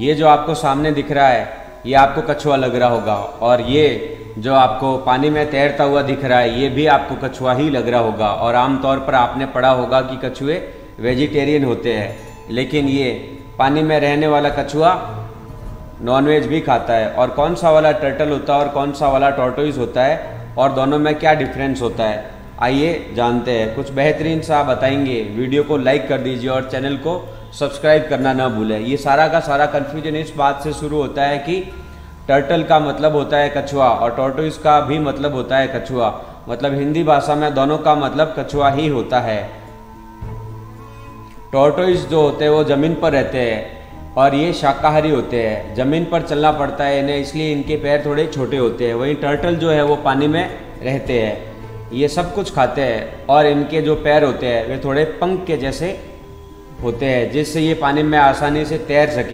ये जो आपको सामने दिख रहा है, ये आपको कछुआ लग रहा होगा और ये जो आपको पानी में तैरता हुआ दिख रहा है, ये भी आपको कछुआ ही लग रहा होगा। और आमतौर पर आपने पढ़ा होगा कि कछुए वेजिटेरियन होते हैं, लेकिन ये पानी में रहने वाला कछुआ नॉनवेज भी खाता है। और कौन सा वाला टर्टल होता है और कौन सा वाला टोटोइज होता है, और दोनों में क्या डिफरेंस होता है, आइए जानते हैं। कुछ बेहतरीन सा बताएँगे। वीडियो को लाइक कर दीजिए और चैनल को सब्सक्राइब करना ना भूलें। ये सारा का सारा कन्फ्यूज़न इस बात से शुरू होता है कि टर्टल का मतलब होता है कछुआ और टोटोइज का भी मतलब होता है कछुआ। मतलब हिंदी भाषा में दोनों का मतलब कछुआ ही होता है। टोटोइज जो होते हैं, वो ज़मीन पर रहते हैं और ये शाकाहारी होते हैं। ज़मीन पर चलना पड़ता है इन्हें, इसलिए इनके पैर थोड़े छोटे होते हैं। वहीं टर्टल जो है, वो पानी में रहते हैं। ये सब कुछ खाते हैं और इनके जो पैर होते हैं, वे थोड़े पंख के जैसे होते हैं जिससे ये पानी में आसानी से तैर सके।